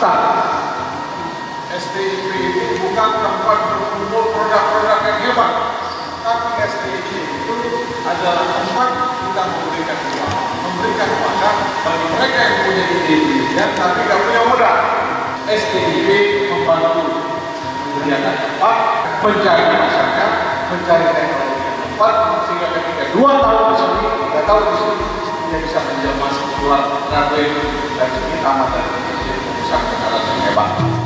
kita. STIP ini bukan tempat berkumpul produk-produk yang hebat, tapi STIP itu adalah tempat kita memberikan uang, memberikan makan bagi mereka yang punya ide dan tapi nggak punya modal. STIP membantu menyediakan tempat, mencari masyarakat, mencari teknologi yang sehingga ketika dua tahun di sini, tiga tahun di sini, dia bisa menjelma sebulan, ngapain dan ini tamat dari menjadi perusahaan negara yang hebat.